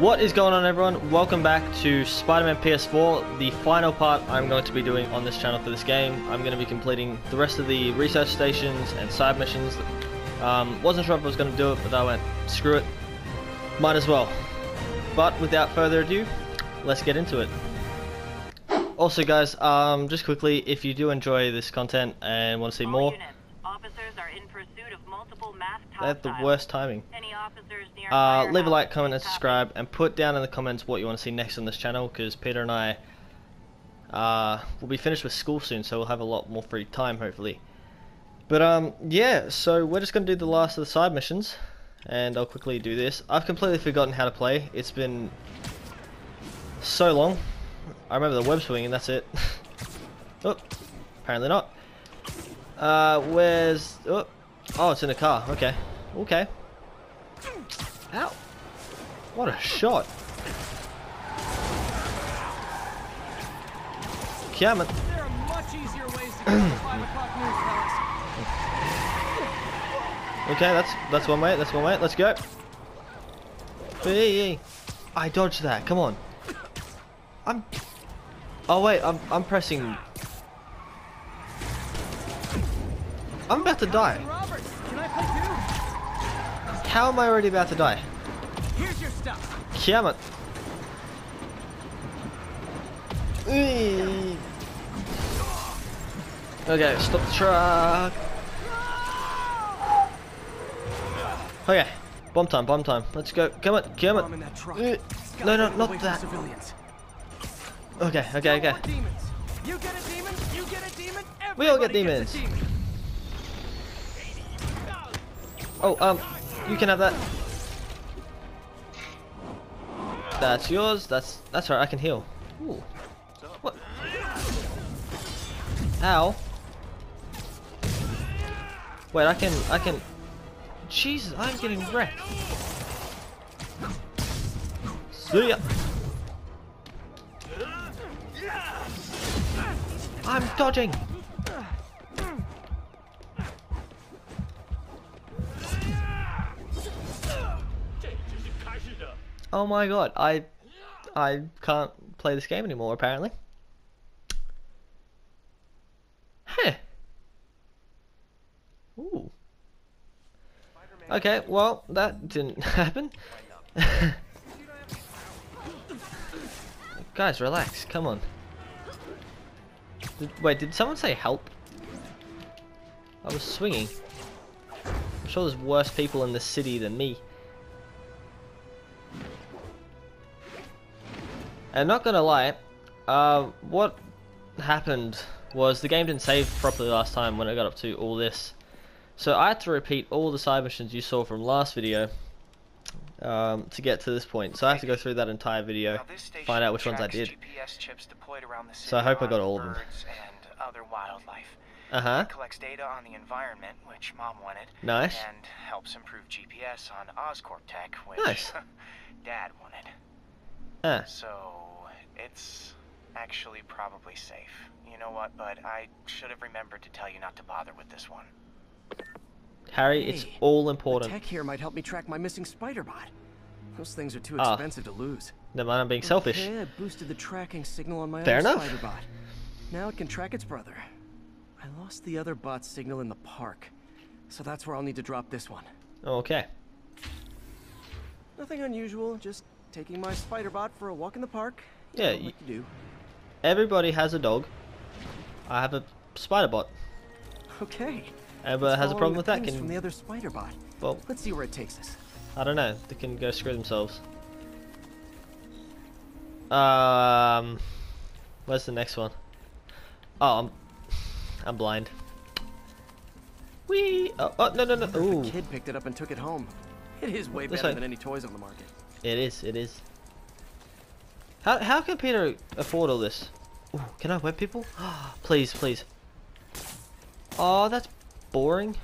What is going on everyone? Welcome back to Spider-Man PS4, the final part I'm going to be doing on this channel for this game. I'm going to be completing the rest of the research stations and side missions. Um, wasn't sure if I was going to do it, but I went, screw it, might as well. But without further ado, let's get into it. Also guys, um, just quickly, if you do enjoy this content and want to see more, officers are in pursuit of multiple masked they have the worst timing. Any officers near Uh, leave a like, comment, and subscribe, and put down in the comments what you want to see next on this channel, because Peter and I uh, will be finished with school soon, so we'll have a lot more free time, hopefully. But, um, yeah, so we're just going to do the last of the side missions, and I'll quickly do this. I've completely forgotten how to play. It's been so long. I remember the web swing, and that's it. oh, apparently not. Uh, where's... Oh, oh, it's in the car. Okay. Okay. Ow. What a shot. Damn it. There are much easier ways to get to the 5 o'clock news, fellas. Okay, that's that's one way, that's one way. Let's go. Hey, I dodged that. Come on. I'm Oh wait, I'm I'm pressing I'm about to die. Robert, can I play How am I already about to die? Here's your stuff. Eee. Okay, stop the truck. Okay, bomb time, bomb time. Let's go. Come on, come on. in that truck. Uh, no, no, not that. Okay, okay, okay. You get a demon, you get a demon, We all get everybody gets a demons. demon. Oh, um, you can have that. That's yours. That's that's right. I can heal. Ooh. What? Ow. Wait, I can I can. Jesus, I'm getting wrecked. See ya. I'm dodging. Oh my god, I I can't play this game anymore apparently. Huh. Ooh. Okay, well that didn't happen. Guys, relax. Come on. Did, wait, did someone say help? I was swinging. I'm sure there's worse people in the city than me. And not gonna lie, uh, what happened was the game didn't save properly last time when I got up to all this. So I had to repeat all the side missions you saw from last video um, to get to this point. So I have to go through that entire video, find out which ones I did. GPS chips deployed around the So I hope I got all of them. birds and other wildlife. Uh huh. It collects data on the environment, which Mom wanted, Nice. and helps improve GPS on Oscorp tech, which Nice. Dad wanted. Ah, So it's actually probably safe. You know what, bud? I should have remembered to tell you not to bother with this one. Harry, it's Hey, all The important. tech here might help me track my missing spider bot. Those things are too Ah. expensive to lose. Never mind, I'm being selfish. Okay, I boosted the tracking signal on my Fair other enough. spider bot. Now it can track its brother. I lost the other bot's signal in the park, so that's where I'll need to drop this one. Okay. Nothing unusual, just taking my spider bot for a walk in the park. Yeah, know, y- like you do. Everybody has a dog. I have a spider bot. Okay. Everybody let's has a problem with that. clues from the other spider bot. well, Let's see where it takes us. I don't know. They can go screw themselves. Um, where's the next one? Oh, I'm, I'm blind. Wee! Oh, oh no no no! Ooh, a kid picked it up and took it home. It is way This better way. than any toys on the market. It is. It is. How how can Peter afford all this? Ooh, can I web people? please, please. Oh, that's boring.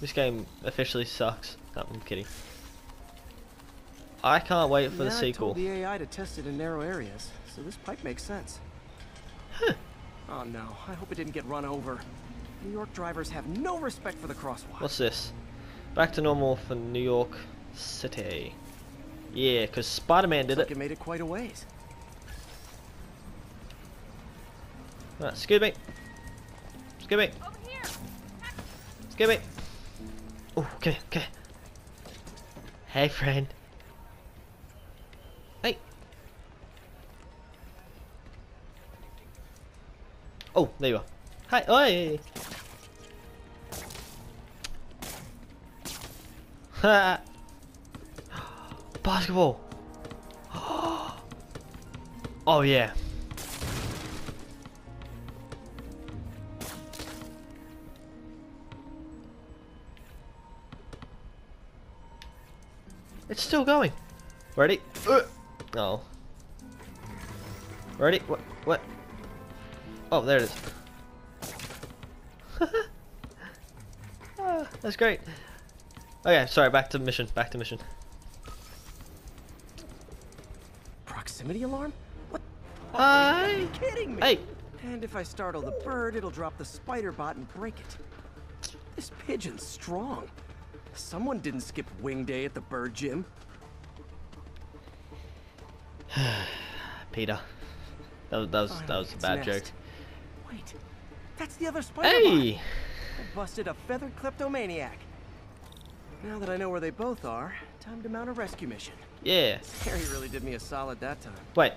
This game officially sucks. No, I'm kidding. I can't wait for yeah, the I sequel. told the AI to test it in narrow areas, so this pipe makes sense. Huh. Oh no, I hope it didn't get run over. New York drivers have no respect for the crosswalk. What's this? Back to normal for New York City. Yeah, because Spider-Man did Like it. it made it quite a ways. Right, Scooby. Scooby. Over here! Scooby. Oh, okay, okay. Hey, friend. Hey. Oh, there you are. Hi. Oi. Basketball. Oh yeah. It's still going. Ready? Uh. Oh. Ready? What? What? Oh, there it is. ah, that's great. Okay, sorry. Back to mission. Back to mission. Proximity alarm? What? Hi. Are you kidding me? Hey. And if I startle the bird, it'll drop the spider bot and break it. This pigeon's strong. Someone didn't skip wing day at the bird gym. Peter. That was that was, that was a bad joke. Wait, that's the other spider bot. Hey. I busted a feathered kleptomaniac. Now that I know where they both are, time to mount a rescue mission. Yeah. Harry really did me a solid that time. Wait.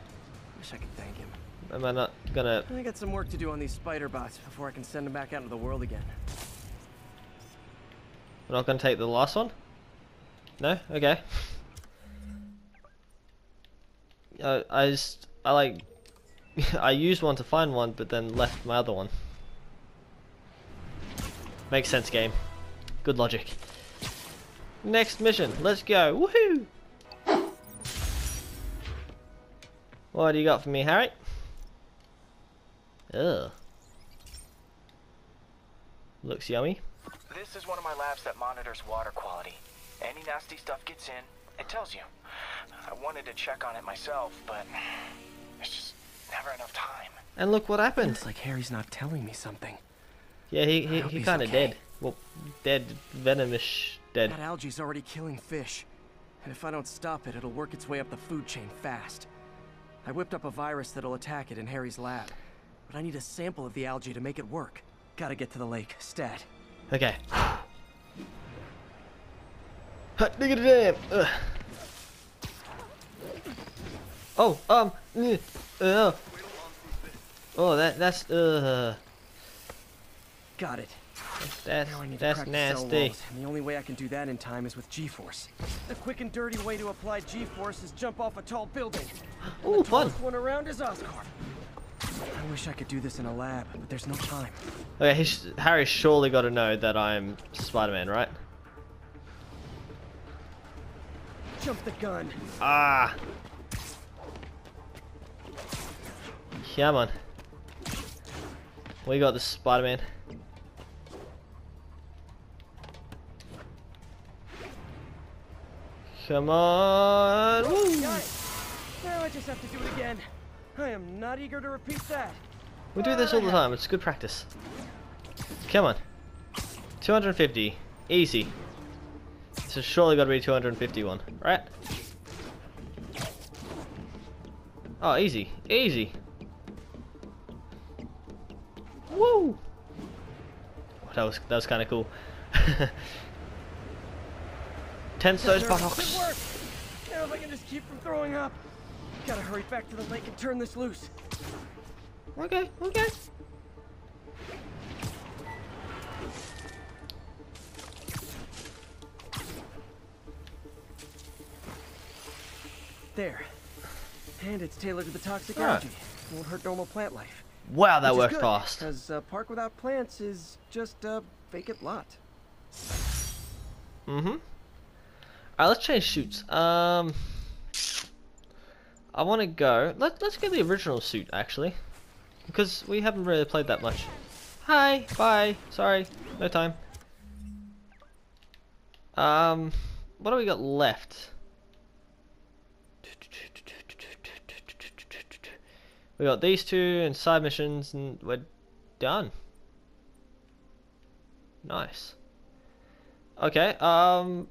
Wish I could thank him. Am I not gonna? I got some work to do on these spider bots before I can send them back out into the world again. We're not gonna take the last one. No. Okay. Uh, I just I like I used one to find one, but then left my other one. Makes sense, game. Good logic. Next mission. Let's go. Woohoo! What do you got for me, Harry? Ugh. Looks yummy. This is one of my labs that monitors water quality. Any nasty stuff gets in, it tells you. I wanted to check on it myself, but there's just never enough time. And look what happened. Looks like Harry's not telling me something. Yeah, he he, he kind of okay. dead. Well, dead, venomish, dead. That algae's already killing fish. And if I don't stop it, it'll work its way up the food chain fast. I whipped up a virus that'll attack it in Harry's lab. But I need a sample of the algae to make it work. Gotta get to the lake, stat. Okay. Hot damn. Ugh. Oh, um, uh, oh, that that's uh, Got it. That's Now I need to that's nasty. and the only way I can do that in time is with G-force. The quick and dirty way to apply G-force is jump off a tall building. Ooh, the fun. one around is Oscorp. I wish I could do this in a lab, but there's no time. Okay, Harry's surely got to know that I'm Spider-Man, right? Jump the gun. Ah. Come on. We got the Spider-Man. Come on. Woo. Now I just have to do it again. I am not eager to repeat that. We do this all the time. It's good practice. Come on. 250. Easy. This has surely got to be 251, right? Oh, easy. Easy. Woo! That was that was kind of cool. Tense those Good Now if I can just keep from throwing up. Gotta hurry back to the lake and turn this loose. Okay, okay. There. And it's tailored to the toxic Alright. algae. Won't hurt normal plant life. Wow, that worked good, fast. Because a park without plants is just a vacant lot. Mm-hmm. Alright, let's change shoots. Um, I want to go. Let Let's get the original suit actually, because we haven't really played that much. Hi, bye. Sorry, no time. Um, what do we got left? We got these two and side missions, and we're done. Nice. Okay, um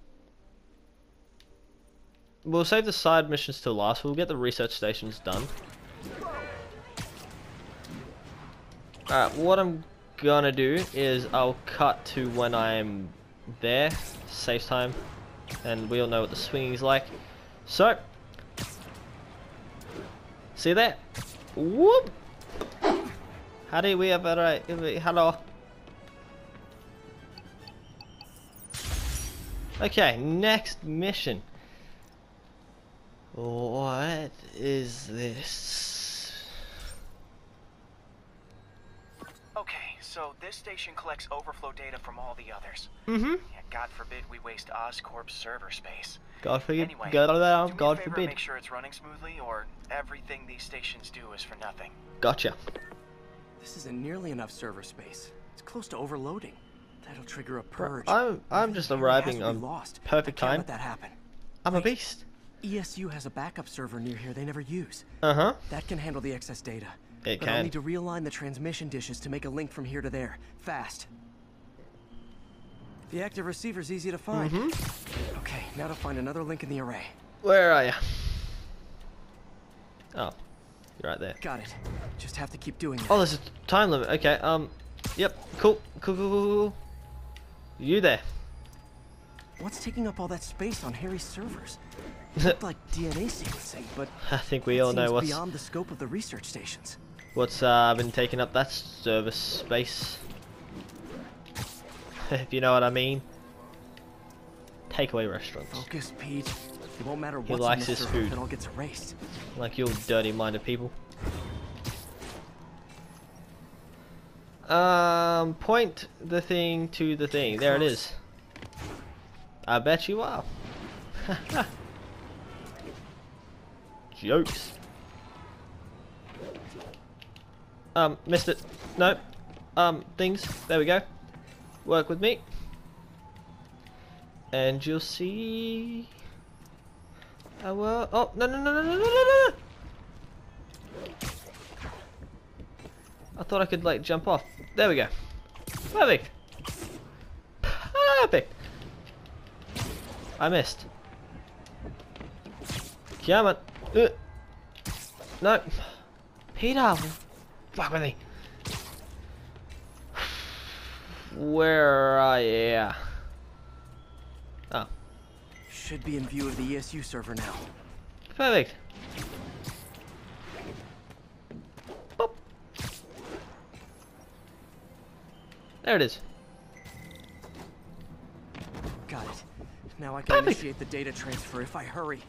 we'll save the side missions till last. We'll get the research stations done. Alright, what I'm gonna do is I'll cut to when I'm there. Saves time. And we all know what the swinging's like. So, see there? Whoop! How do we have a? Hello. Okay, next mission. What is this? Okay, so this station collects overflow data from all the others. Mm-hmm. Yeah, God forbid we waste Oscorp's server space. God forbid. Anyway, God, do me a God favor, forbid. Make sure it's running smoothly, or everything these stations do is for nothing. Gotcha. This isn't nearly enough server space. It's close to overloading. That'll trigger a purge. I'm I'm just arriving on lost. perfect I can't time. Let that happen. I'm a beast. ESU has a backup server near here they never use. Uh huh. That can handle the excess data. It but I'll need to realign the transmission dishes to make a link from here to there. Fast. The active receiver's easy to find. Mm-hmm. Okay, now to find another link in the array. Where are you? Oh, you're right there. Got it. Just have to keep doing that. Oh, there's a time limit. Okay. Um. Yep. Cool. Cool. Cool. Cool. cool. You there? What's taking up all that space on Harry's servers? Like DNA sequencing, but I think we all know what's beyond the scope of the research stations. what's uh, been taking up that service space. if you know what I mean. Takeaway restaurants. Focus, Pete. It won't matter He what's likes his food. it all gets erased. Like you dirty-minded people. Um, point the thing to the thing. There it is. I bet you are. Jokes. Um, missed it. No. Um, things. There we go. Work with me. And you'll see... Our... Oh, no, no, no, no, no, no, no, I thought I could, like, jump off. There we go. Perfect. Perfect. I missed. Come on. Uh. No. Peter. Fuck with me. Where are you? Oh, Should be in view of the ESU server now. perfect. Boop. There it is. Got it. Now I can Perfect. initiate the data transfer if I hurry.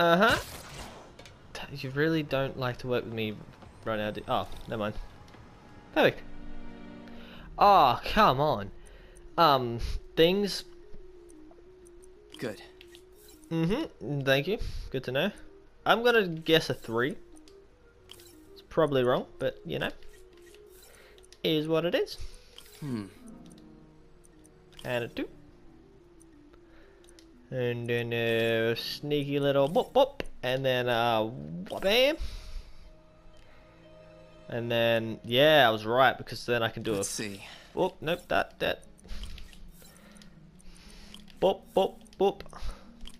Uh huh. You really don't like to work with me right now, do Oh, never mind. Perfect. Oh, come on. Um, things. Good. Mm-hmm. Thank you. Good to know. I'm gonna guess a three. It's probably wrong, but you know, is what it is. Hmm. And a two. And then a sneaky little boop boop. And then uh bam. And then yeah, I was right because then I can do Let's a see. boop. Nope, that that. Boop boop boop.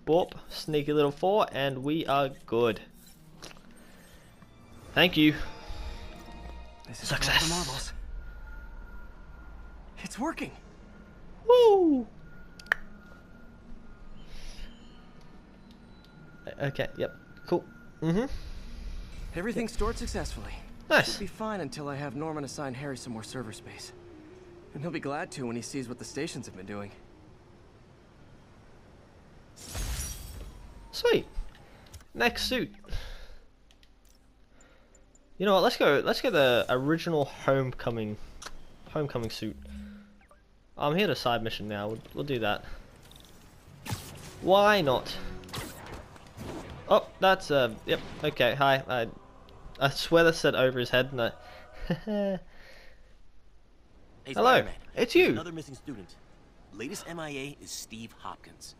Boop. Sneaky little four, and we are good. Thank you. This is Success. the marbles. It's working. Woo! Okay, yep, cool. Mm-hmm. Everything stored successfully. Nice. Should be fine until I have Norman assign Harry some more server space. And he'll be glad to when he sees what the stations have been doing. Sweet. Next suit. You know what? Let's go. Let's get the original homecoming, homecoming suit. I'm here to side mission now. We'll, we'll do that. Why not? Oh, that's uh. Yep. Okay. Hi. I. I swear that said over his head. And I. Hey, Hello, Spider-Man. it's you. Another missing student. Latest MIA is Steve Hopkins.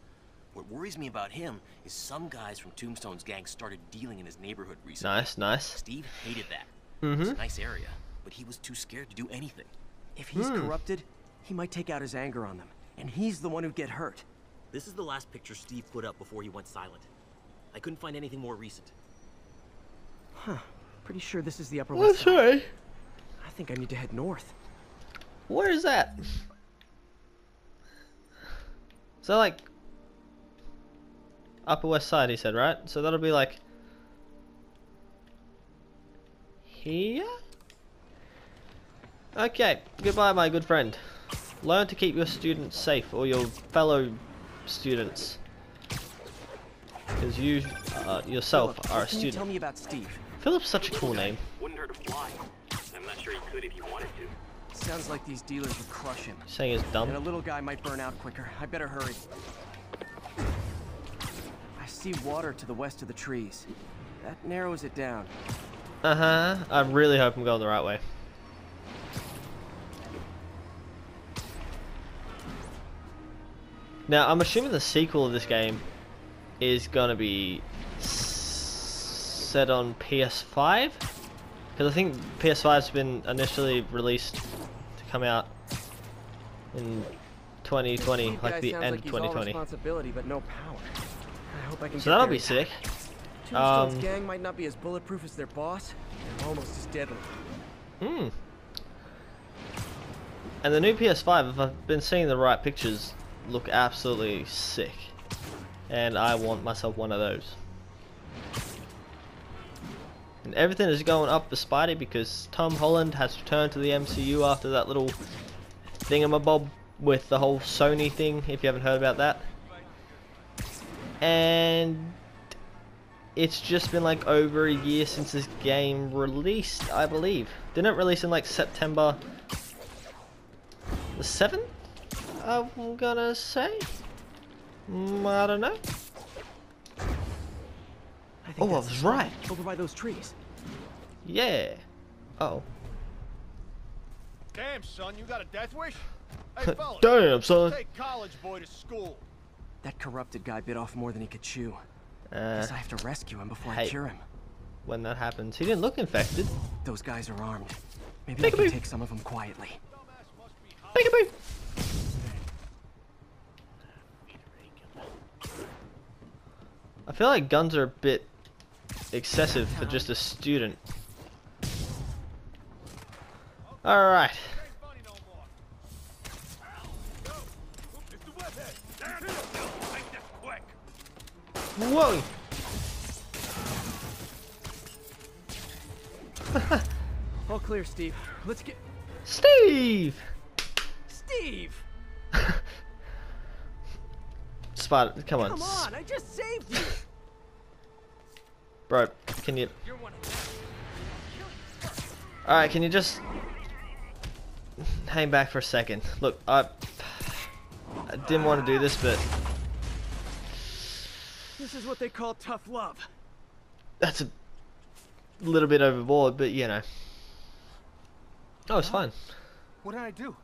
What worries me about him is some guys from Tombstone's gang started dealing in his neighborhood recently. nice. Nice. Steve hated that. It's Mhm. a nice area, but he was too scared to do anything. If he's Hmm. corrupted, he might take out his anger on them. And he's the one who'd get hurt. This is the last picture Steve put up before he went silent. I couldn't find anything more recent. Huh. Pretty sure this is the Upper West Side. sorry. I think I need to head north. Where is that? So like Upper West Side? He said, right? So that'll be like here. Okay. Goodbye, my good friend. Learn to keep your students safe, or your fellow students, because you uh, yourself Philip, are a what can you tell student. me about Steve? Philip's such a cool name. Wouldn't hurt to fly. I'm not sure he could if he wanted to. Sounds like these dealers would crush him. Saying he's dumb. And a little guy might burn out quicker. I better hurry. I see water to the west of the trees. That narrows it down. Uh huh. I really hope I'm going the right way. Now, I'm assuming the sequel of this game is gonna be set on PS5, because I think PS5's been initially released to come out in 2020, Steve like the end of he's 2020. but no power. I hope I can So that'll be sick. Tombstone's Um, gang might not be as bulletproof as their boss. They're almost as deadly. Hmm. And the new PS5, if I've been seeing the right pictures, look absolutely sick. And I want myself one of those. And everything is going up for Spidey because Tom Holland has returned to the MCU after that little thingamabob with the whole Sony thing, if you haven't heard about that. And it's just been like over a year since this game released, I believe. Didn't it release in like September the 7th? I'm gonna say? Mm, I don't know. I think Oh, I was right. Over by those trees. Yeah. Oh. Damn, son, you got a death wish? Hey, fellas, Damn, son. take college boy to school. That corrupted guy bit off more than he could chew. Uh, Guess I have to rescue him before I cure him. when that happens. He didn't look infected. Those guys are armed. Maybe I can take some of them quietly. Peekaboo! I feel like guns are a bit excessive for just a student. Alright. Funny no more. Yo, it's the webhead. Down here. Make this quick. Whoa! All clear, Steve. Let's get... Steve! Steve! Spider, come on. Come on, I just saved you! Bro, can you... Alright, can you just... Hang back for a second. Look, I... I didn't want to do this, but This is what they call tough love. that's a little bit overboard, but you know. Oh, it's fine. What did I do?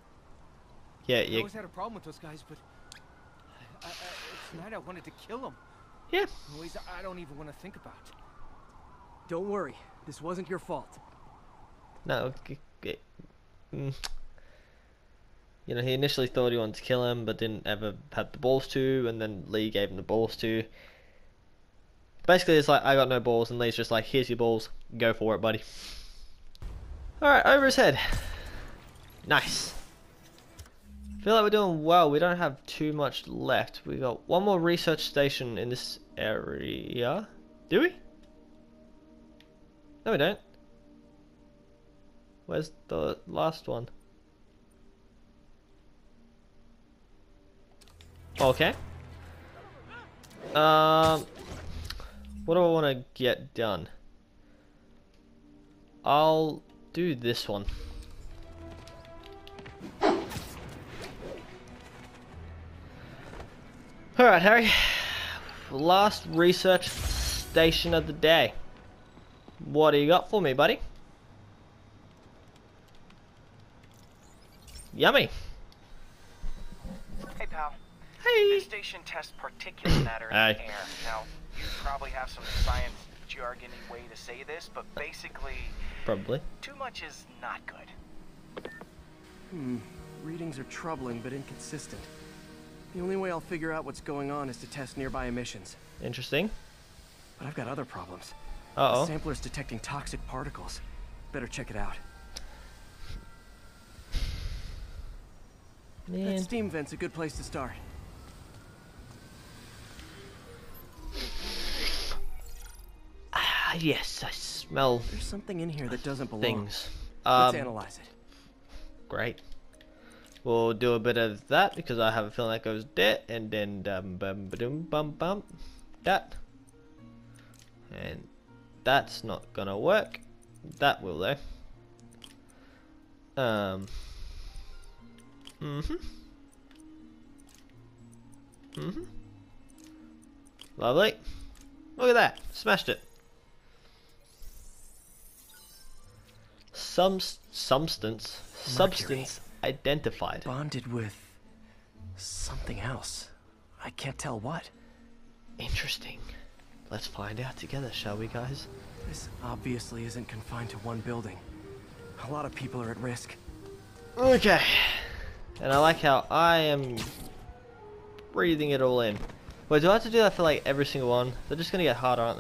Yeah, I yeah, always had a problem with those guys, but I, I, Tonight I wanted to kill him. yeah. Ways I don't even want to think about. Don't worry, this wasn't your fault. No, mm. you know, he initially thought he wanted to kill him, but didn't ever have the balls to, and then Li gave him the balls to. Basically, it's like, I got no balls, and Li's just like, here's your balls, go for it, buddy. Alright, over his head. Nice. Feel like we're doing well. We don't have too much left. We got one more research station in this area. Do we? No, we don't. Where's the last one? Okay. Um, what do I want to get done? I'll do this one. Alright, Harry. Last research station of the day. What do you got for me, buddy? Yummy. Hey, pal. Hey. This station tests particulate matter in Aye. the air. Now, you probably have some science jargony way to say this, but basically, Probably. too much is not good. Hmm. Readings are troubling but inconsistent. The only way I'll figure out what's going on is to test nearby emissions. Interesting. But I've got other problems. Uh The oh. sampler's detecting toxic particles. Better check it out. That steam vent's a good place to start. Ah, yes, I smell There's something in here that doesn't belong. things. Let's Um, analyze it. great. We'll do a bit of that because I have a feeling that goes there, and then dum bum ba-dum bum bum that, and that's not gonna work. That will though. Um. Mhm. Mhm. Lovely. Look at that. Smashed it. Some substance substance identified. Bonded with something else. I can't tell what. Interesting. Let's find out together, shall we, guys? This obviously isn't confined to one building. A lot of people are at risk. Okay. And I like how I am breathing it all in. Wait, do I have to do that for like every single one? They're just gonna get harder, aren't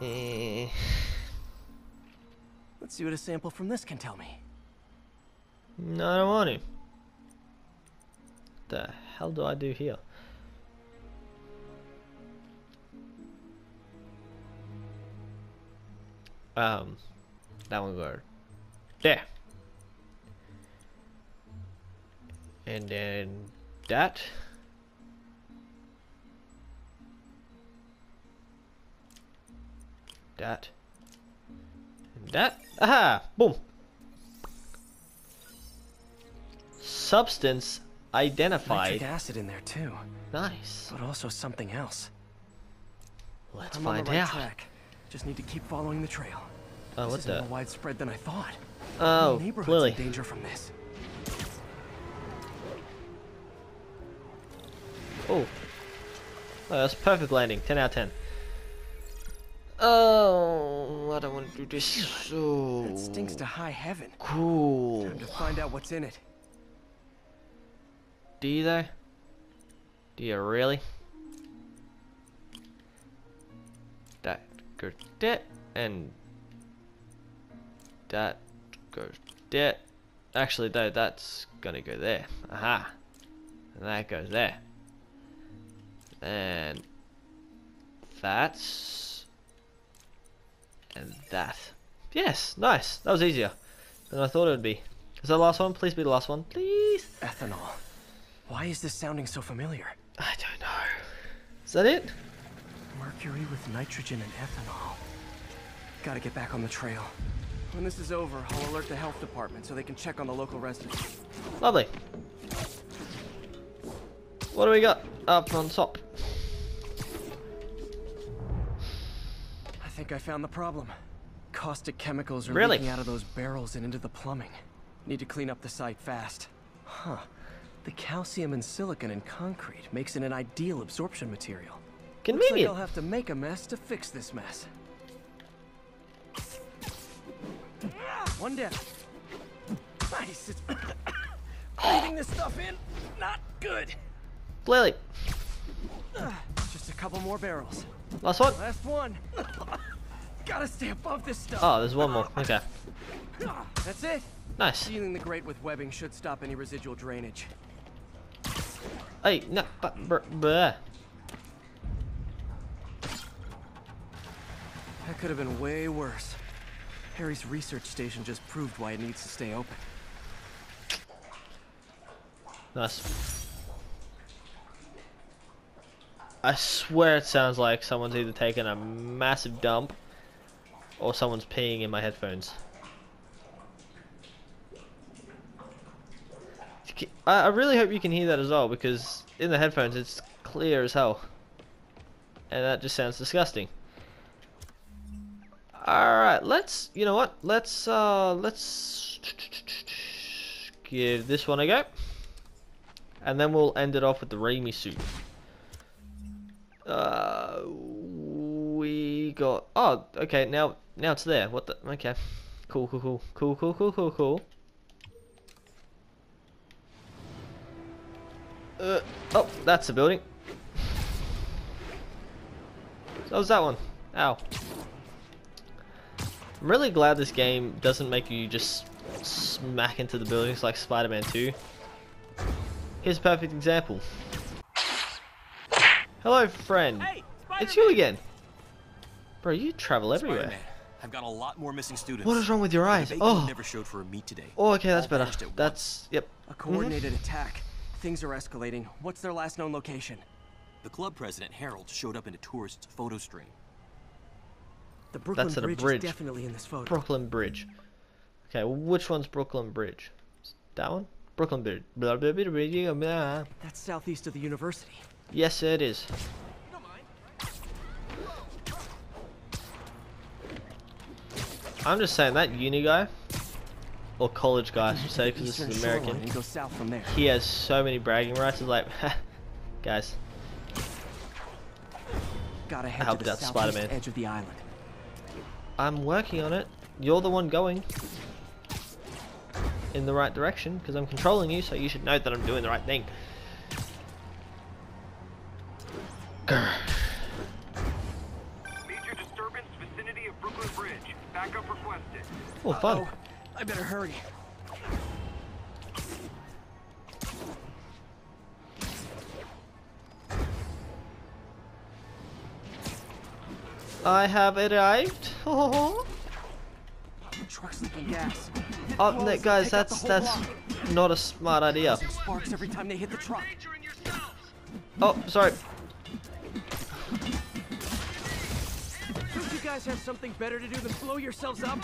they? Eh. Let's see what a sample from this can tell me. No, I don't want to. The hell do I do here? Um, that one go there, and then that. That. And that. Aha! Boom! Substance identified. Nitric acid in there too, Nice. but also something else. Let's I'm find right out. track. Just need to keep following the trail. Oh, this what is the? more widespread than I thought. Oh, the neighborhood's Lily. in danger from this. Oh. oh, that's perfect landing. 10 out of 10. Oh, I don't want to do this. So That stinks to high heaven. cool. Time to find out what's in it. Do you though? Do you really? That goes there, and that goes there. Actually, though, that's gonna go there. Aha. And that goes there. And that's and that. Yes, nice. That was easier than I thought it would be. Is that the last one? Please be the last one. Please. Ethanol. Why is this sounding so familiar? I don't know. Is that it? Mercury with nitrogen and ethanol. Gotta get back on the trail. When this is over, I'll alert the health department so they can check on the local residents. Lovely. What do we got up on top? I think I found the problem. Caustic chemicals are Really? leaking out of those barrels and into the plumbing. Need to clean up the site fast. Huh. The calcium and silicon in concrete makes it an ideal absorption material. Looks like I'll have to make a mess to fix this mess. One down. Nice. It's breathing this stuff in. Not good. Lily. Just a couple more barrels. Last one. Last one. Gotta stay above this stuff. Oh, there's one more. Okay. That's it. Nice. Sealing the grate with webbing should stop any residual drainage. Hey, no, but. That could have been way worse. Harry's research station just proved why it needs to stay open. Nice. I swear it sounds like someone's either taking a massive dump or someone's peeing in my headphones. I really hope you can hear that as well because in the headphones it's clear as hell. And that just sounds disgusting. Alright, let's, you know what, let's, uh, let's give this one a go. And then we'll end it off with the Raimi suit. Uh, we got, oh, okay, now, now it's there, what the, okay. Cool, cool, cool, cool, cool, cool, cool, cool. Uh, oh, that's a building. So was that one. Ow. I'm really glad this game doesn't make you just smack into the buildings like Spider-Man 2. Here's a perfect example. Hello, friend. Hey, it's you again. Bro, you travel everywhere. I've got a lot more missing students. What is wrong with your eyes? Oh, never showed for a meet today. oh, okay, that's better. vanished at once. That's yep. A coordinated attack. Things are escalating. What's their last known location? The club president, Harold, showed up in a tourist's photo stream. The Brooklyn That's at a Bridge, bridge. is definitely in this photo. Brooklyn Bridge. Okay, well, which one's Brooklyn Bridge? That one? Brooklyn Bridge. Blah, blah, blah, blah, blah, blah. That's southeast of the university. Yes, it is. I'm just saying that uni guy, or college guy, I should say, because this is American. and go south from there. He has so many bragging rights. It's like, guys, Gotta head helped to the out Spider-Man. edge of the island. I'm working on it. You're the one going in the right direction because I'm controlling you, so you should know that I'm doing the right thing. Grr. Major disturbance vicinity of Brooklyn Bridge. Backup requested. Oh, fun. Oh, I better hurry. I have arrived. Oh, Truck's leaking gas. oh no, guys, take out the that's that's block. not a smart idea. Sparks every time they hit the truck. Oh, sorry. Don't you guys have something better to do than blow yourselves up?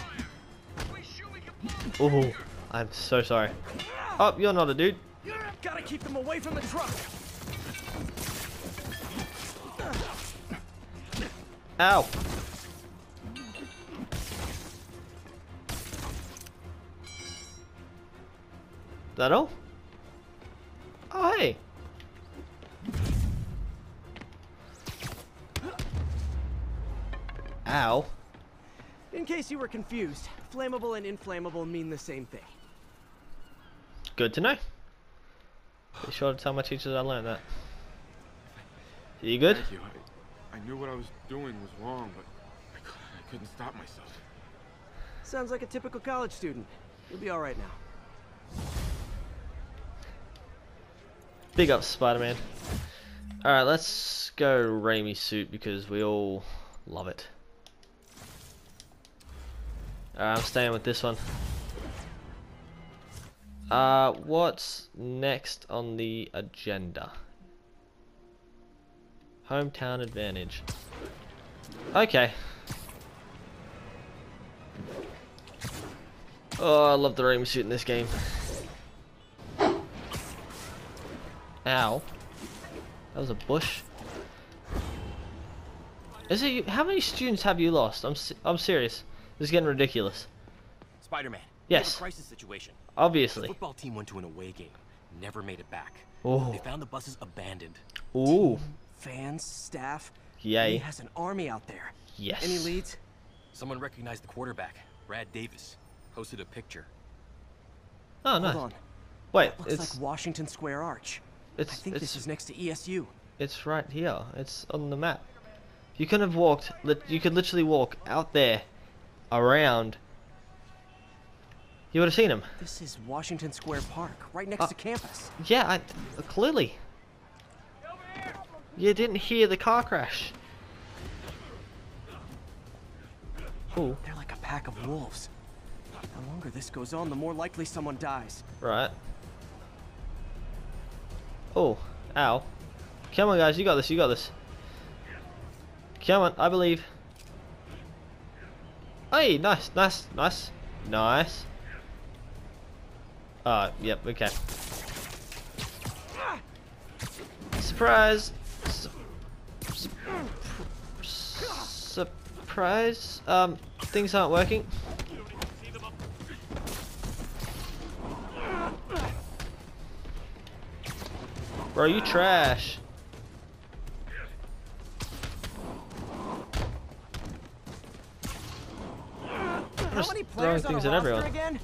Oh, I'm so sorry. Oh, you're not a dude. Gotta keep them away from the truck. Ow. That all? Case you were confused, flammable and inflammable mean the same thing. Good to know. Be sure to tell my teachers I learned that. You good? Thank you. I, I knew what I was doing was wrong, but I, cou- I couldn't stop myself. Sounds like a typical college student. You'll be alright now. Big up Spider-Man. Alright, let's go Raimi suit because we all love it. Alright, I'm staying with this one. Uh, what's next on the agenda? Hometown advantage. Okay. Oh, I love the Raimi suit in this game. Ow. That was a bush. Is it? How many students have you lost? I'm I'm serious. This is getting ridiculous. Spider-Man. Yes. crisis situation. The Obviously. football team went to an away game, never made it back. Oh. They found the buses abandoned. Ooh. Fans, staff. Yay. He has an army out there. Yes. Any leads? Someone recognized the quarterback, Brad Davis. Posted a picture. Oh no. Hold on. Wait. Looks It's like Washington Square Arch. it's I think it's this is next to ESU. it's right here. It's on the map. You could have walked. You could literally walk out there, around. You would have seen him. This is Washington Square Park, right next Uh, to campus. Yeah, I, clearly. You didn't hear the car crash. Ooh, They're like a pack of wolves. The longer this goes on, the more likely someone dies. right. Oh, ow. Come on, guys, you got this, you got this. Come on, I believe. Hey, nice, nice, nice, nice. Uh, yep, okay. Surprise! Su- su- surprise? Um, things aren't working. Bro, you trash. throwing things at everyone. Again?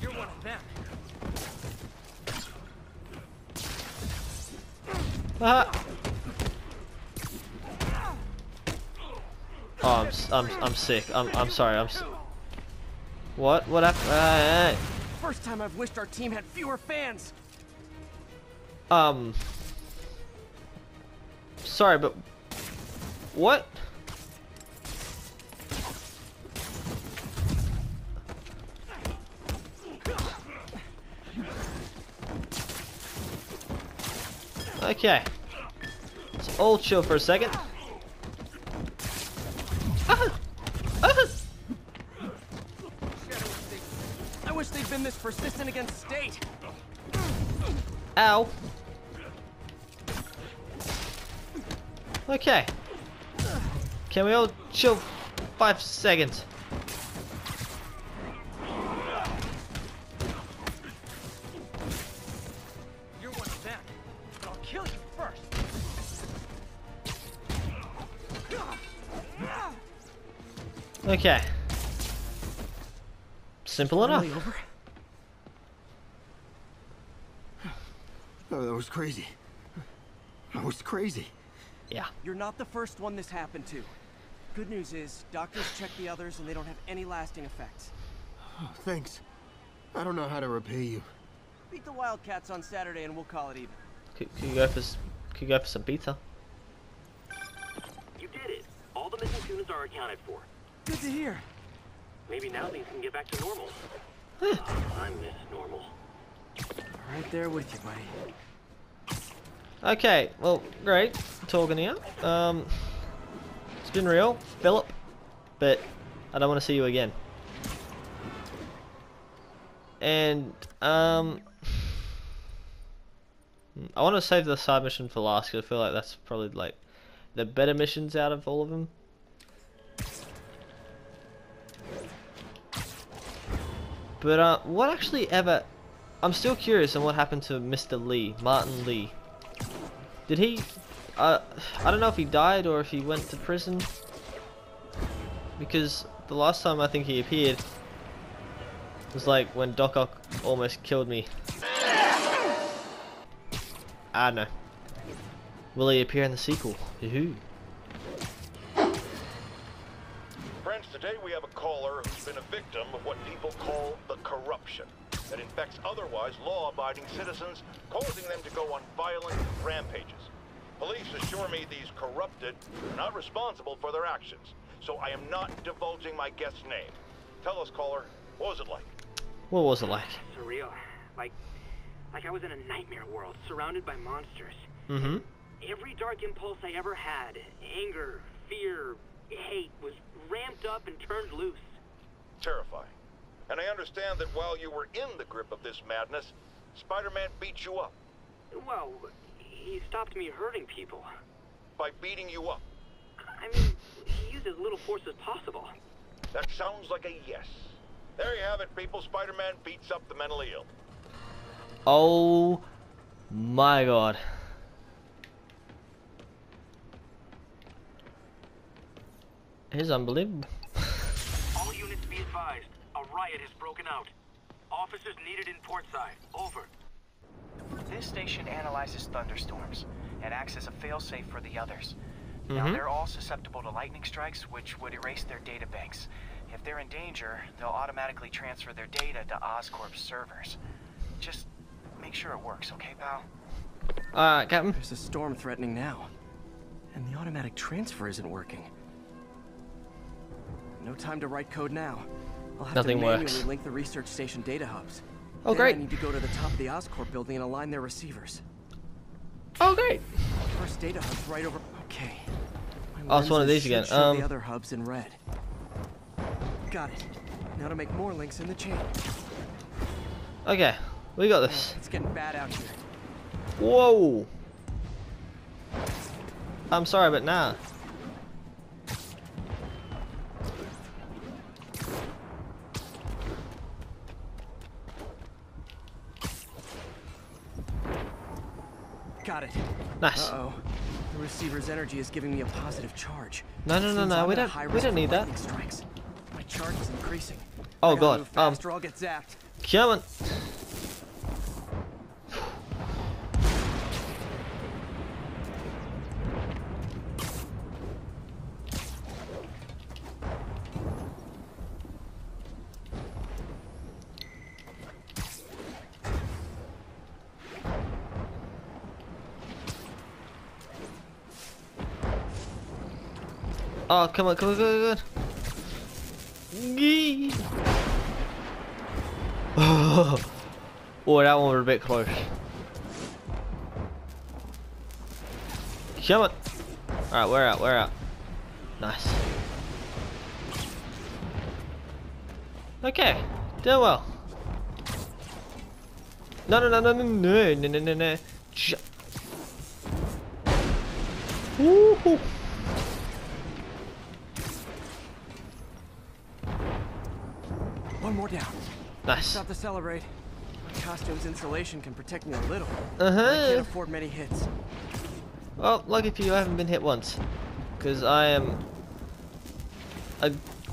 You're one of them. Ah. Oh, I'm, I'm, I'm sick. I'm, I'm sorry. I'm. What? What happened? Uh, First time I've wished our team had fewer fans. Um. Sorry, but what? Okay. Let's all chill for a second. Ah! Ah! I wish they'd been this persistent against state. Ow. Okay. Can we all chill five seconds? Okay. Simple enough. Over? Oh, that was crazy. That was crazy. Yeah. You're not the first one this happened to. Good news is, doctors checked the others and they don't have any lasting effects. Oh, thanks. I don't know how to repay you. Beat the Wildcats on Saturday and we'll call it even. Could, could you go for could you go for some pizza? You did it. All the missing students are accounted for. Good to hear. Maybe now things can get back to normal. I miss normal. Right there with you, buddy. Okay, well, great talking to you. Um, it's been real, Philip, but I don't want to see you again. And um, I want to save the side mission for last because I feel like that's probably like the better missions out of all of them. But uh, what actually ever? I'm still curious on what happened to Mr. Li, Martin Li. Did he? Uh, I don't know if he died or if he went to prison. Because the last time I think he appeared was like when Doc Ock almost killed me. I don't know. Will he appear in the sequel? Who? Today we have a caller who's been a victim of what people call the corruption that infects otherwise law-abiding citizens, causing them to go on violent rampages. Police assure me these corrupted are not responsible for their actions, so I am not divulging my guest's name. Tell us, caller, what was it like? What was it like? Surreal. Like, like I was in a nightmare world, surrounded by monsters. Mm-hmm. Every dark impulse I ever had, anger, fear, hate, was ramped up and turned loose. Terrifying. And I understand that while you were in the grip of this madness, Spider-Man beat you up Well, he stopped me hurting people. by beating you up. I mean, he used as little force as possible. That sounds like a yes. There you have it, people. Spider-Man beats up the mentally ill. Oh my god. It's unbelievable. All units be advised. A riot has broken out. Officers needed in Portside. Over. This station analyzes thunderstorms and acts as a failsafe for the others. Now, Mhm. they're all susceptible to lightning strikes, which would erase their data banks. If they're in danger, they'll automatically transfer their data to Oscorp's servers. Just make sure it works, okay, pal? Alright, Captain. There's a storm threatening now. And the automatic transfer isn't working. No time to write code now. I'll have Nothing to works. manually link the research station data hubs. Oh, Then great. I need to go to the top of the Oscorp building and align their receivers. Oh, great. First data hub's right over. Okay. My Oh, it's one of these again. Um, the other hubs in red. Got it. Now to make more links in the chain. Okay, we got this. It's getting bad out here. Whoa. I'm sorry, but nah. Nice. Uh-oh. The receiver's energy is giving me a positive charge. No, no, no, no, we don't- we don't need that. Strikes. My charge is increasing. Oh, God, um, or I'll get zapped. Come on. Oh, come on, come on, come on, come on. Oh, that one was a bit close. Come on. Alright, we're out, we're out. Nice. Okay, doing well. No, no, no, no, no, no, no, no, no, no. Woohoo. One more down. Nice. Stop to celebrate. My costume's insulation can protect me a little. Uh huh. I can't afford many hits. Well, lucky for you, I haven't been hit once. Because I am a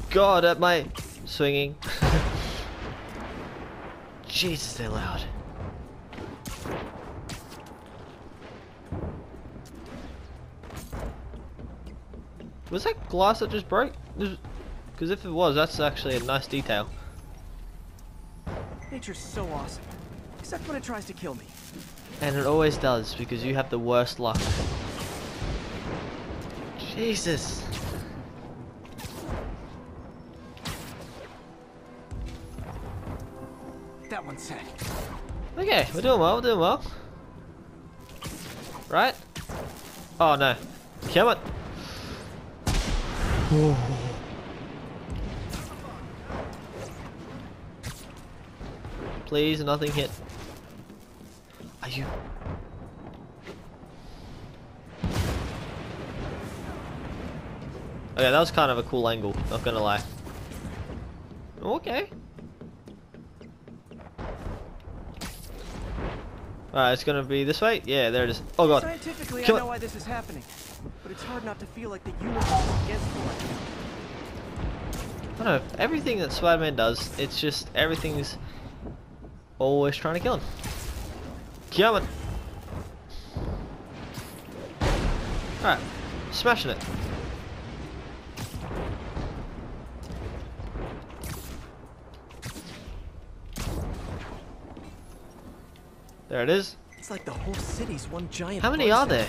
god at my swinging. Jesus, they're loud. Was that glass that just broke? Because if it was, that's actually a nice detail. Nature's so awesome. Except when it tries to kill me. And it always does, because you have the worst luck. Jesus. That one's set. Okay, we're doing well, we're doing well. Right? Oh no. Come on. Oh. Please, nothing hit. Are you? Okay, that was kind of a cool angle, not gonna lie. Okay. Alright, it's gonna be this way? Yeah, there it is. Oh god. Scientifically, Come I on. know why this is happening. But it's hard not to feel like the universe is against me right now. I don't know, everything that Spider-Man does, it's just everything's always trying to kill him. Kill him! Alright, smashing it. There it is. It's like the whole city's one giant. How many are there?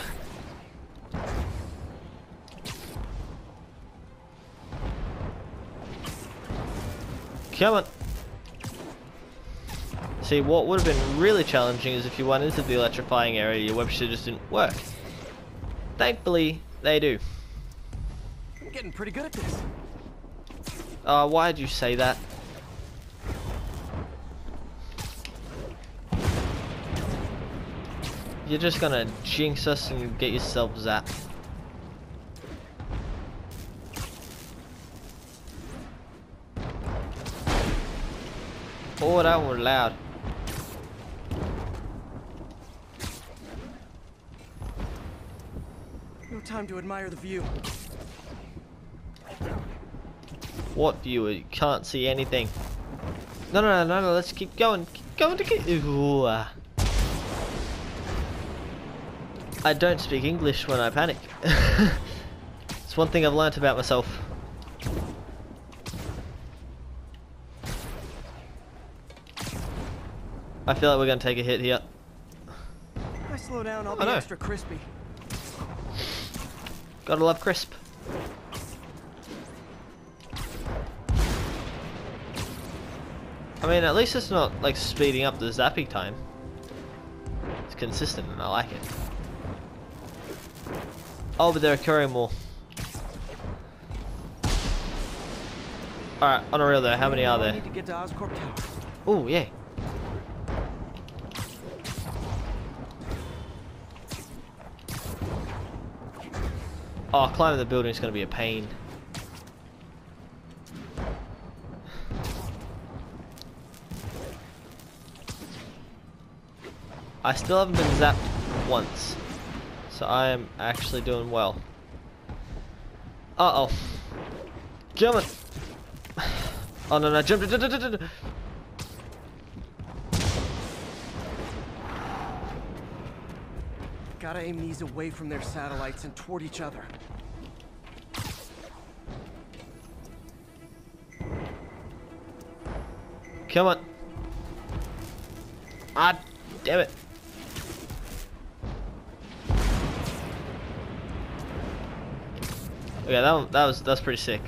Come on. See, what would have been really challenging is if you went into the electrifying area, your web just didn't work. Thankfully, they do. I'm getting pretty good at this. Uh, why'd you say that? You're just gonna jinx us and get yourself zapped. Oh, that one was loud. No time to admire the view. What view? You can't see anything. No, no, no, no, no. Let's keep going. Keep going to keep. Ooh, ah. I don't speak English when I panic. it's one thing I've learnt about myself. I feel like we're gonna take a hit here. If I slow down, I'll I be know. extra crispy. Gotta love crisp. I mean, at least it's not like speeding up the zapping time. It's consistent and I like it. Oh, but they're occurring more. Alright, on a real though, how many are there? need to get to Oscorp Tower. Oh, yeah. Oh, climbing the building is going to be a pain. I still haven't been zapped once. So I am actually doing well. Uh oh. Come on. Oh no no jump Gotta aim these away from their satellites and toward each other. Come on. Ah, damn it. Okay, that one, that was that's pretty sick.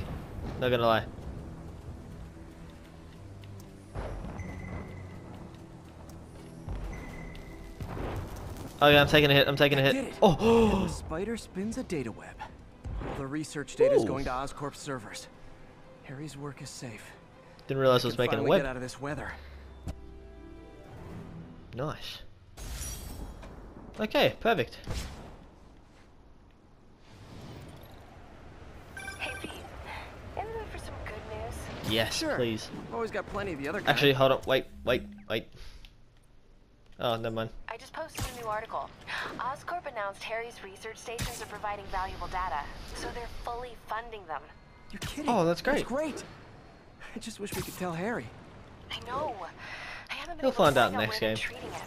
Not gonna lie. Oh yeah, I'm taking a hit. I'm taking a hit. did. Oh, the spider spins a data web. All the research data is going to Oscorp servers. Harry's work is safe. didn't realize I was making a finally web. get out of this weather. Nice. Okay, perfect. Hey Pete, in the mood for some good news? Yes, Sure. please. Always got plenty of the other kind. Actually, hold up. Wait, wait, wait. Oh, never mind. I just posted a new article. Oscorp announced Harry's research stations are providing valuable data, so they're fully funding them. You're kidding. Oh, that's great. That's great. great. I just wish we could tell Harry. I know. I haven't been He'll able to find out where next they're game. treating him.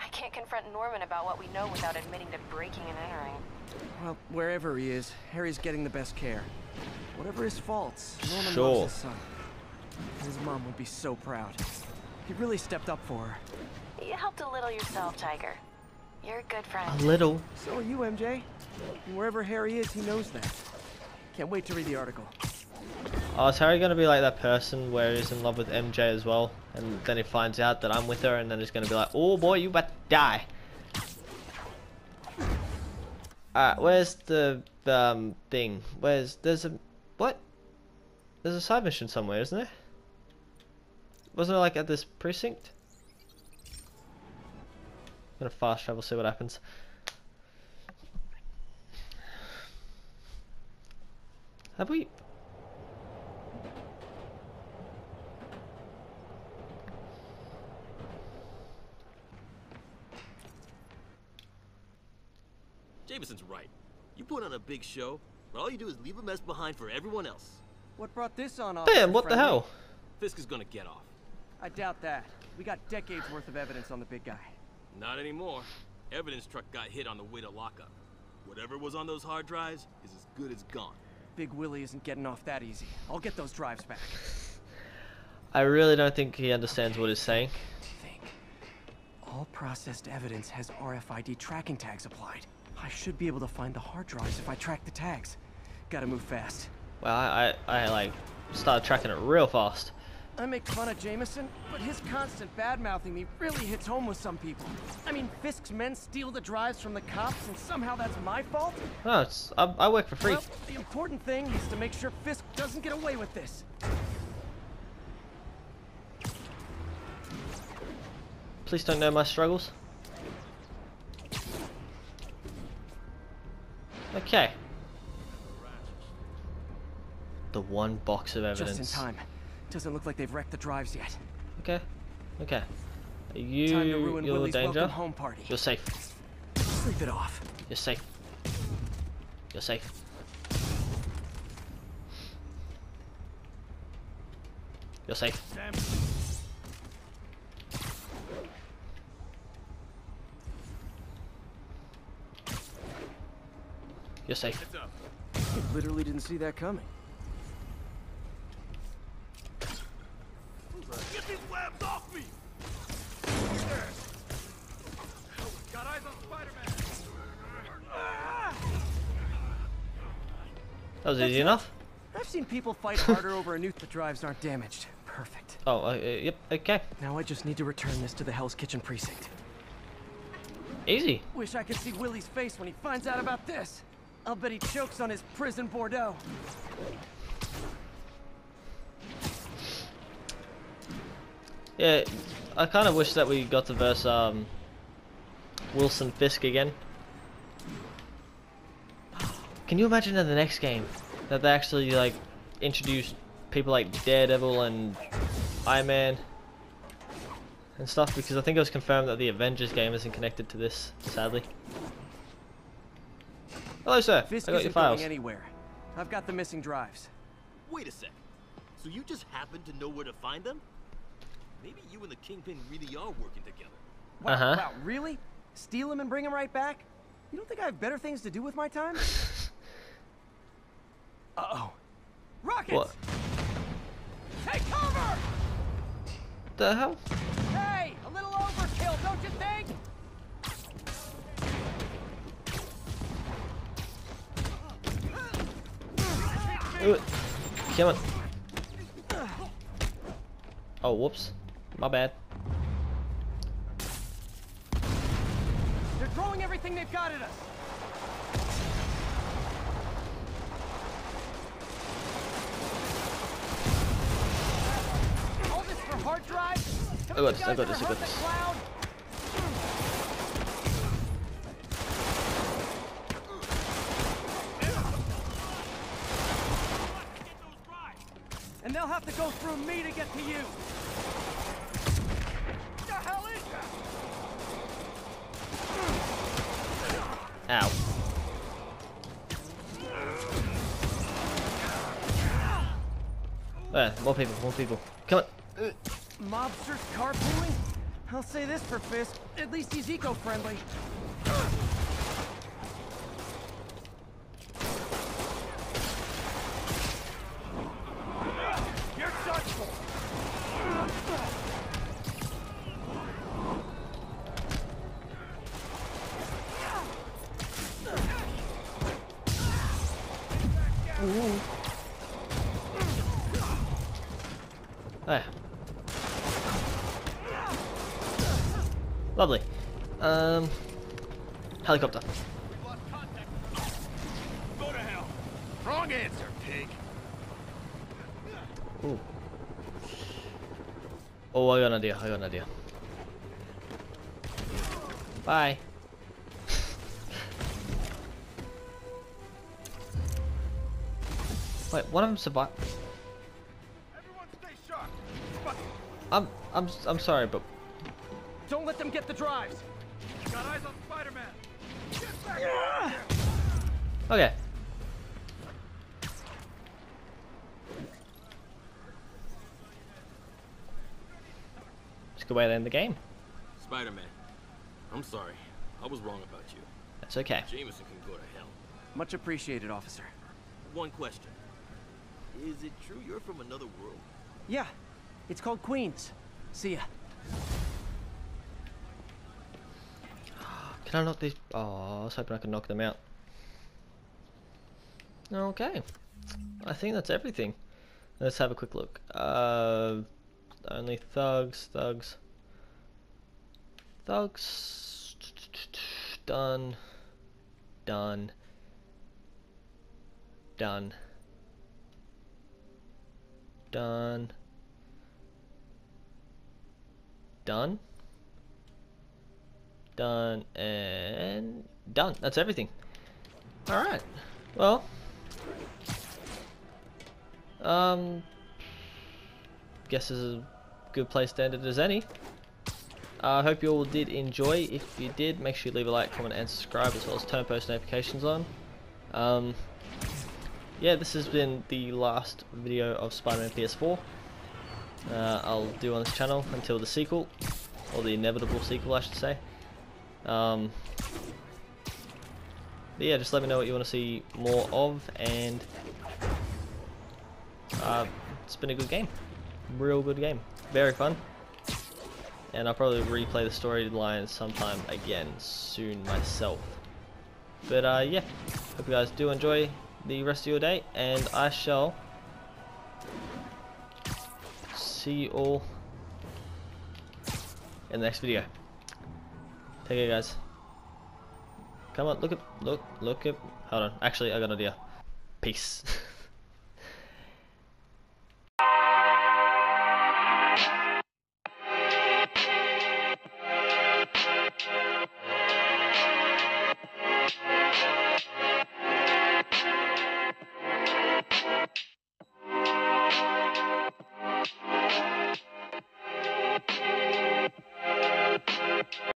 I can't confront Norman about what we know without admitting to breaking and entering. Well, wherever he is, Harry's getting the best care. Whatever his faults, Norman Sure. loves his son. His mom would be so proud. He really stepped up for her. You helped a little yourself, Tiger. You're a good friend. A little. So are you, MJ. And wherever Harry is, he knows that. Can't wait to read the article. Oh, is Harry gonna be like that person where he's in love with MJ as well, and then he finds out that I'm with her, and then he's gonna be like, "Oh boy, you about to die." Alright, where's the um thing? Where's there's a what? There's a side mission somewhere, isn't there? Wasn't it like at this precinct? I'm gonna fast travel, see what happens. Have we? Jameson's right. You put on a big show, but all you do is leave a mess behind for everyone else. What brought this on? Damn, Officer what the hell? Fisk is gonna get off. I doubt that. We got decades worth of evidence on the big guy. Not anymore. Evidence truck got hit on the way to lockup. Whatever was on those hard drives is as good as gone. Big Willie isn't getting off that easy. I'll get those drives back. I really don't think he understands what he's saying. Think. All processed evidence has RFID tracking tags applied. I should be able to find the hard drives if I track the tags. Gotta move fast. Well, I, I, I like started tracking it real fast. I make fun of Jameson, but his constant bad-mouthing me really hits home with some people. I mean, Fisk's men steal the drives from the cops, and somehow that's my fault? No, it's I, I work for free. Well, the important thing is to make sure Fisk doesn't get away with this. Please don't know my struggles. Okay. The one box of evidence. Just in time. Doesn't look like they've wrecked the drives yet. Okay. Okay. Are you time to ruin you're Willie's danger? welcome home party. You're safe. Sleep it off. You're safe. You're safe. You're safe. You're safe. You Literally didn't see that coming. Was easy enough. I've seen people fight harder over a nuke that drives aren't damaged. Perfect. Oh, uh, uh, yep, okay. Now I just need to return this to the Hell's Kitchen precinct. Easy. Wish I could see Willie's face when he finds out about this. I'll bet he chokes on his prison Bordeaux. Yeah, I kind of wish that we got to verse um, Wilson Fisk again. Can you imagine in the next game that they actually like introduce people like Daredevil and Iron Man and stuff? Because I think it was confirmed that the Avengers game isn't connected to this, sadly. Hello, sir. Fisk I got your isn't files. going anywhere. I've got the missing drives. Wait a sec. So you just happen to know where to find them? Maybe you and the Kingpin really are working together. Wow, Uh-huh. wow, really? Steal them and bring them right back? You don't think I have better things to do with my time? Uh-oh. Rockets! What? Take cover! The hell? Hey, a little overkill, don't you think? Ooh. Come on. Oh, whoops. My bad. They're throwing everything they've got at us. All this for hard drives? I got this, I got this, I got this. And they'll have to go through me to get to you. The hell is that? Ow. There, more people, more people. Come on. Mobsters carpooling? I'll say this for Fisk. At least he's eco-friendly. You're done for. There. Lovely. Um, helicopter. Wrong answer, pig. Ooh. Oh, I got an idea. I got an idea. Bye. Wait, one of them survived. I'm I'm I'm sorry, but them get the drives. Got eyes on Spider-Man. get back okay. It's a good way to end the game. Spider-Man, I'm sorry. I was wrong about you. That's okay. Jameson can go to hell. Much appreciated, officer. One question. Is it true you're from another world? Yeah, it's called Queens. See ya. Can I knock these? Oh, I was hoping I could knock them out. Okay. I think that's everything. Let's have a quick look. Uh, only thugs, thugs, thugs. Done. Done. Done. Done. Done done and done. That's everything. All right. Well um guess this is a good place to end it. As any I hope you all did enjoy. If you did make sure you leave a like comment and subscribe as well as turn post notifications on. Um yeah this has been the last video of Spider-Man PS4 uh, I'll do on this channel until the sequel or the inevitable sequel I should say um, yeah, just let me know what you want to see more of, and uh, it's been a good game, real good game, very fun, and I'll probably replay the storyline sometime again soon myself. But uh, yeah, hope you guys do enjoy the rest of your day, and I shall see you all in the next video. Take guys. Come on, look at, look, look at, hold on. Actually, I got an idea. Peace.